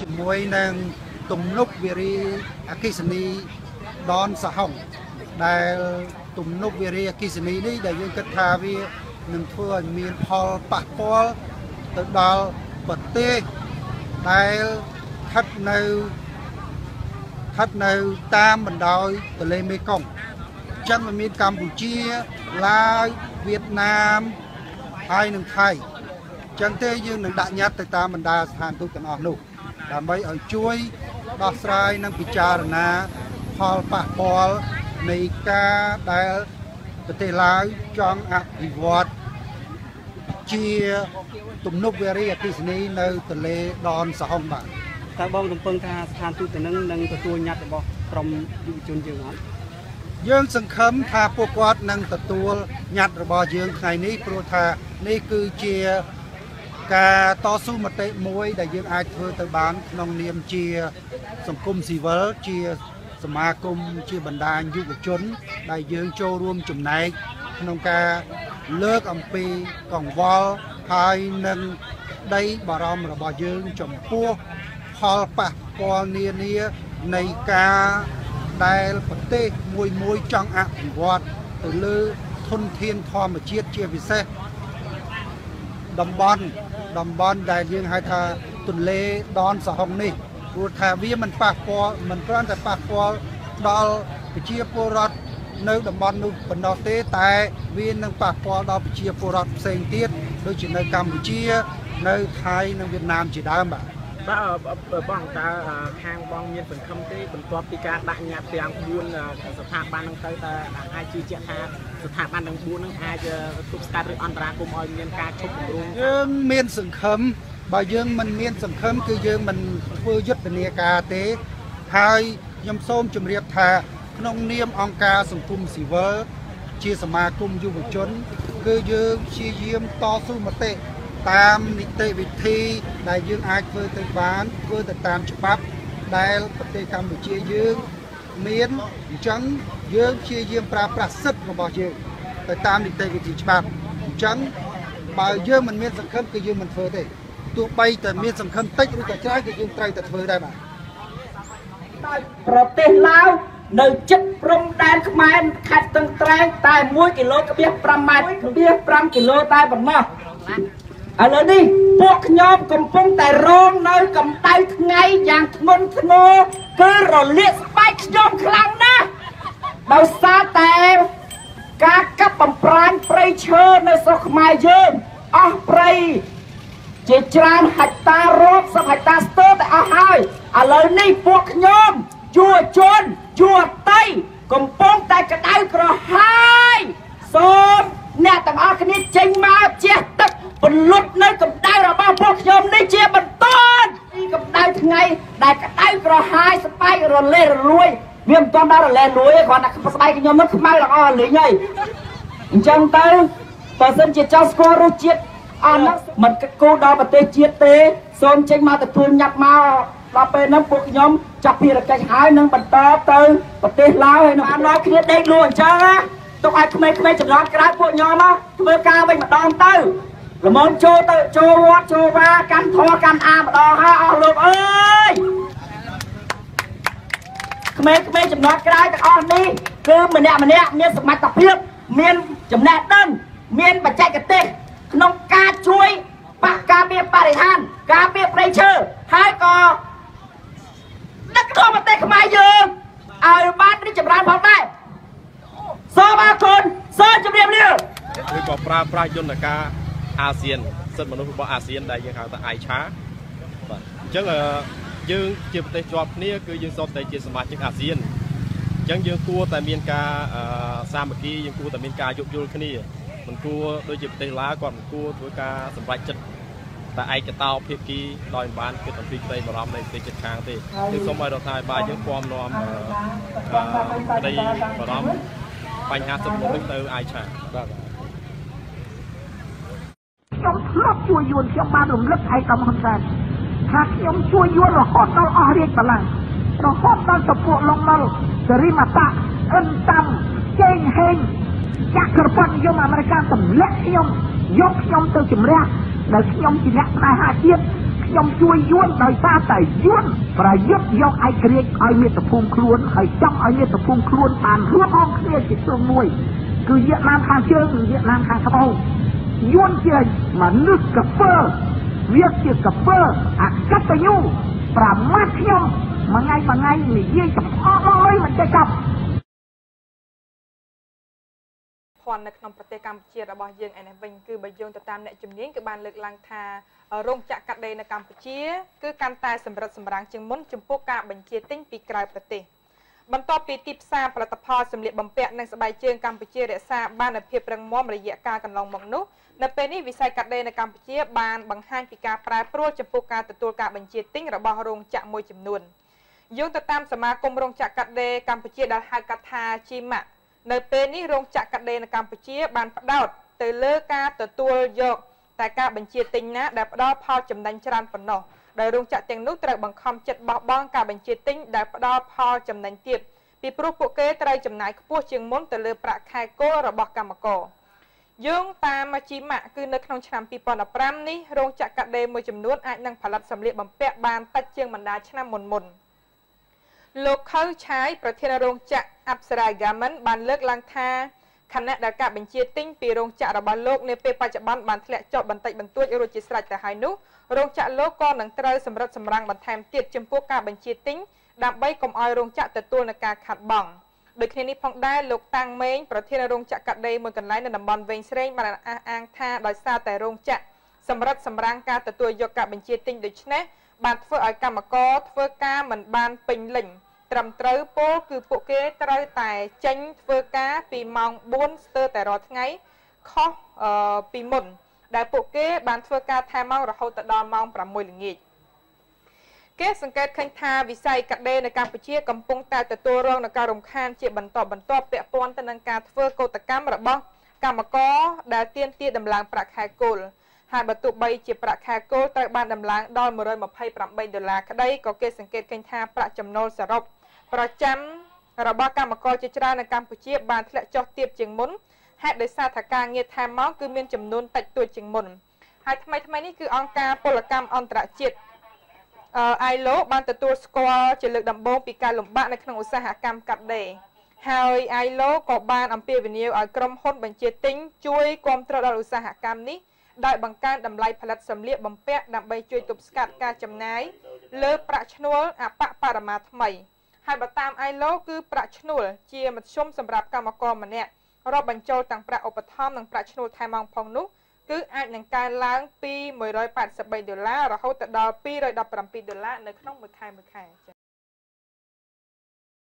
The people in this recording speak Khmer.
ជាមួយនឹងទំនប់វារីអគិសនីដនសហងដែលទំនប់វារីអគិសនីនេះដែលយើងគិតថាវានឹងធ្វើឲ្យមានផលប៉ះពាល់ទៅដល់ប្រទេសដែលស្ថិតនៅស្ថិតនៅតាមបណ្ដោយទន្លេមេគង្គអញ្ចឹងมันមានកម្ពុជាឡាវវៀតណាមហើយនិងថៃអញ្ចឹងទេយើងនឹងដាក់ញត្តិទៅតាមបណ្ដាស្ថានទូតទាំងអស់នោះ ដើម្បីឲ្យជួយដោះស្រាយនិងពិចារណាផលប៉ះពាល់នៃការដែលប្រទេសឡាវចង់អភិវឌ្ឍជាទំនប់វារីអគ្គិសនីនៅទន្លេដនសហងបាទតើបងរំពឹងថាស្ថានទូតទៅនឹងនឹងទទួលញត្តិរបស់ក្រមយុវជនយើងអត់យើងសង្ឃឹមថាពួកគាត់នឹងទទួលញត្តិរបស់យើងថ្ងៃនេះព្រោះថានេះគឺជា ការតស៊ូមតិមួយ ដែលយើងអាចធ្វើទៅបាន ក្នុងនាមជា សង្គមស៊ីវិលជាសមាគមជាបណ្ដាញយុវជន ដែលយើងចូលរួមចំណែកក្នុងការលើកអំពីកង្វល់ហើយនឹងដីបារម្ភរបស់យើងចំពោះផលប៉ះពាល់នានានៃការដែលប្រទេសមួយមួយចង់អភិវឌ្ឍទៅលើធនធានធម្មជាតិជាពិសេស តំបន់តំបន់ដែលយើងហៅថាទន្លេដនសហុងនេះព្រោះថាវាមិនប៉ះពាល់មិនគ្រាន់តែប៉ះពាល់ដល់ប្រជាពលរដ្ឋនៅតំបន់នោះប៉ុណ្ណោះទេតែវានឹងប៉ះពាល់ដល់ប្រជាពលរដ្ឋផ្សេងទៀតដូចជានៅកម្ពុជា នៅថៃនិងវៀតណាមជាដើមបាទ បាទបងតើខាងបងមានសង្ឃឹមទេបន្ទាប់ពីការដាក់ញត្តិទាំង4ស្ថាប័នហ្នឹងទៅតើអាចជឿជាក់ថាស្ថាប័នទាំង4ហ្នឹងអាចទប់ស្កាត់ឬអន្តរាគមន៍ឲ្យមានការឈប់គម្រោងយើងមានសង្ឃឹមបើយើងមិនមានសង្ឃឹមគឺយើងមិនធ្វើយុទ្ធនាការទេហើយខ្ញុំសូមជម្រាបថាក្នុងនាមអង្គការសង្គមស៊ីវិលជាសមាគមយុវជន គឺយើងព្យាយាមតស៊ូមតិ តាមនីតិវិធីដែលយើងអាចធ្វើទៅបានធ្វើទៅតាមច្បាប់ដែលប្រទេសកម្ពុជាយើងមានអញ្ចឹងយើងព្យាយាមប្រើប្រាស់សិទ្ធិរបស់យើងទៅតាមនីតិវិធីច្បាប់អញ្ចឹងបើយើងមិនមានសង្ឃឹមគឺយើងមិនធ្វើទេទោះបីតែមានសង្ឃឹមតិចឬក៏ច្រើនគឺយើងត្រូវតែធ្វើដែរបាទដោយប្រទេសឡាវនៅជិតព្រំដែនខ្មែរខេត្តស្ទឹងត្រែងតែ1គីឡូក្បៀស5ម៉ែត្រក្បៀស5គីឡូតែប៉ុណ្ណោះ ឥឡូវនេះពួកខ្ញុំកំពុងតែរងនៅកម្ដៅថ្ងៃយ៉ាងធ្ងន់ធ្ងរគឺរលាកស្បែកខ្ញុំខ្លាំងណាស់ដោយសារតែការកាប់បំផ្លាញព្រៃឈើនៅស្រុកខ្មែរយើងអស់ព្រៃជាច្រើនហិកតារាប់សិបហិកតាស្ទើរតែអស់ហើយឥឡូវនេះពួកខ្ញុំជួជនជួតីកំពុងតែក្តៅក្រហាយ សូមអ្នកទាំងអស់គ្នាចេញមកជះទឹកពលុតនៅកម្ដៅរបស់ពួកខ្ញុំនេះជាបន្តពីកម្ដៅថ្ងៃដែលក្តៅក្រហាយស្បែករលេរលួយវាមិនទាន់ដល់រលែលួយទេគ្រាន់តែស្បែកខ្ញុំនឹងខ្មៅល្អលេងហើយអញ្ចឹងទៅបើសិនជាចង់ស្គាល់រសជាតិអត់មិនគោដល់ប្រទេសជាតិទេសូមចេញមកទទួលញ៉ាប់មកដល់ពេលហ្នឹងពួកខ្ញុំចាប់ភារកិច្ចហើយនឹងបន្តទៅប្រទេសឡាវហើយនឹងបានដល់គ្នាដេកលក់អញ្ចឹងណា ទុកឲ្យក្មេងៗចំណងក្រៅពួកខ្ញុំណាធ្វើការវិញម្ដងទៅល្មមចូលទៅចូលវត្តចូលវាកម្មធម៌កម្មអាម្ដងហើយអស់លោកអើយក្មេងៗចំណងក្រៅទាំងអស់នេះគឺម្នាក់ម្នាក់មានសមត្ថភាពមានចំណេះដឹងមានបច្ចេកទេសក្នុងការជួយបកការពារបរិស្ថានការពារព្រៃឈើហើយក៏ដឹកនាំប្រទេសខ្មែរយើងឲ្យបានរីកចម្រើនផងដែរសូមអរគុណ សូមជម្រាបលាឬក៏ប្រើប្រាស់យន្តការអាស៊ានសិទ្ធិមនុស្សរបស់អាស៊ានដែលយើងហៅថា AICHA បាទអញ្ចឹងអឺយើងជាប្រទេសជាប់គ្នាគឺយើងសុទ្ធតែជាសមាជិកអាស៊ានអញ្ចឹងយើងគួរតែមានការអឺសាមគ្គីយើងគួរតែមានការយោគយល់គ្នាមិនគួរដូចជាប្រទេសឡាវគាត់មិនគួរធ្វើការសម្រេចចិត្តតែឯកតោភាគីដោយមិនបានគិតអំពីក្តីបារម្ភនៃប្រទេសជិតខាងទេគឺសូមឲ្យរដ្ឋាភិបាលយើងពំនាំអឺអឺក្តីបារម្ភ បញ្ហាសិទ្ធិមនុស្សទៅ AICHA បាទខ្ញុំធ្លាប់ជួយយួនខ្ញុំបានរំលឹកឯកកម្មហ៊ុនសែនថាខ្ញុំជួយយួនរហូតដល់អស់រាជបល្ល័ង្ករហូតដល់ទៅពួកឡុងម៉ុលសេរីម៉ាតាអិនតាំជេងហេងចក្រពត្តិនិយមអាមេរិកទម្លាក់ខ្ញុំយកខ្ញុំទៅជំរះដែលខ្ញុំជាអ្នកផ្នែកហាជាតិ ខខ្ញុំជួយយួនដោយសារតែយួនប្រយុទ្ធយកឯករាជ្យឲ្យមាតុភូមិខ្លួនហើយចង់ឲ្យមាតុភូមិខ្លួនបានរួបរងគ្នាជាធ្លុងមួយគឺវៀតណាមខាងជើងនិងវៀតណាមខាងត្បូងយួនជាមនុស្សកពើវាជាកពើអកតញ្ញូប្រមាថខ្ញុំមួយថ្ងៃមួយថ្ងៃនិយាយចំអកមកអីមិនចេះចាប់ ភ័ណ្ឌនៅក្នុងប្រទេសកម្ពុជារបស់យើងឯនេះវិញគឺបើយោងទៅតាមអ្នកជំនាញគឺបានលើកឡើងថារោងចក្រកាត់ដេរនៅកម្ពុជាគឺកាន់តែសម្រិតសម្រាំងជាងមុនចំពោះការបញ្ជាទិញពីក្រៅប្រទេសបន្ទាប់ពីទីផ្សារផលិតផលសម្លៀកបំពាក់និងស្បែកជើងកម្ពុជារក្សាបាននូវភាពរឹងមាំរយៈកាលកន្លងមកនោះនៅពេលនេះវិស័យកាត់ដេរនៅកម្ពុជាបានបង្ហាញពីការប្រែប្រួលចំពោះការទទួលការបញ្ជាទិញរបស់រោងចក្រមួយចំនួនយោងទៅតាមសមាគមរោងចក្រកាត់ដេរកម្ពុជាដែលហៅកាត់ថា GMAC នៅពេលនេះរោងចក្រកាត់ដេរនៅកម្ពុជា បានផ្ដោតទៅលើការទទួលយក តែការបញ្ជាទិញណាដែលផ្ដល់ផលចំណេញច្រើនប៉ុណ្ណោះដោយរោងចក្រទាំងនោះត្រូវបង្ខំចិត្តបោះបង់ការបញ្ជាទិញដែលផ្ដល់ផលចំណេញទាបពីព្រោះពួកគេត្រូវចំណាយខ្ពស់ជាងមុនទៅលើប្រាក់ខែគោលរបស់កម្មករយោងតាមជីម៉ាក់គឺនៅក្នុងឆ្នាំ2015នេះរោងចក្រកាត់ដេរមួយចំនួនអាចនឹងផលិតសម្លៀកបំពាក់បានតិចជាងបណ្ដាឆ្នាំមុនមុនៗលោកខៅឆាយប្រធានរោងចក្រ អប្សរា Garment បានលើកឡើងថាខណៈដែលការបញ្ជាទិញពីរោងចក្ររបស់លោកនាពេលបច្ចុប្បន្នបានធ្លាក់ចុះបន្តិចបន្តួចរួចជាស្រេចទៅហើយនោះរោងចក្រលោកក៏នឹងត្រូវសម្រិតសម្រាំងបន្ថែមទៀតចំពោះការបញ្ជាទិញដើម្បីកុំឲ្យរោងចក្រទទួលនឹងការខាត់បងដូចគ្នានេះផងដែរលោកតាំងម៉េងប្រធានរោងចក្រកាត់ដេរមួយកន្លែងនៅតំបន់វែងស្រេងបានអះអាងថាដោយសារតែរោងចក្រសម្រិតសម្រាំងការទទួលយកការបញ្ជាទិញដូច្នេះបានធ្វើឲ្យកម្មករធ្វើការមិនបានពេញលេញ ត្រឹមត្រូវពលគឺពួកគេត្រូវតែចេញធ្វើការពីម៉ោង4ស្ទើរតែរាល់ថ្ងៃខុសពីមុន ដែលពួកគេបានធ្វើការថែមម៉ោងរហូតដល់ម៉ោង6ល្ងាចគេសង្កេតឃើញថាវិស័យកាត់ដេរនៅកម្ពុជាកំពុងតែទទួលរងនឹងការរំខានជាបន្តបន្ទាប់ពាក់ព័ន្ធទៅនឹងការធ្វើកោតកម្មរបស់កម្មករដែលទាមទារដំឡើងប្រាក់ខែគោលហើយបើទោះបីជាប្រាក់ខែគោលត្រូវបានដំឡើងដល់128ដុល្លារក្តីក៏គេសង្កេតឃើញថាប្រាក់ចំណូលសរុប ប្រចាំរបស់កម្មករជាច្រើននៅកម្ពុជាបានធ្លាក់ចុះទាបជាងមុនហេតុដោយសារថាការងារថែមមកគឺមានចំនួនតិចតួចជាងមុនហើយថ្មីថ្មីនេះគឺអង្គការពលកម្មអន្តរជាតិអឺ ILO បានទទួលស្គាល់ជាលើកដំបូងពីការលំបាកនៅក្នុងឧស្សាហកម្មកាត់ដេរហើយ ILO ក៏បានអំពាវនាវឲ្យក្រុមហ៊ុនបញ្ជាទិញជួយគ្រប់គ្រងដល់ឧស្សាហកម្មនេះដោយបង្កើនតម្លៃផលិតសម្លៀកបំពាក់ដើម្បីជួយទប់ស្កាត់ការចំណាយលើប្រាក់ឈ្នួលអបបរមាថ្មី ហើយបើតាម ILO គឺប្រាក់ឈ្នួលជាមធ្យមសម្រាប់កម្មករម្នាក់រាប់បញ្ចូលទាំងប្រាក់ឧបត្ថម្ភនិងប្រាក់ឈ្នួលថែមម៉ោងផងនោះគឺអាចនឹងកើនឡើងពី183ដុល្លាររហូតដល់217ដុល្លារនៅក្នុងមួយខែមួយខែចា៎